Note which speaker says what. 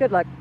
Speaker 1: Good luck.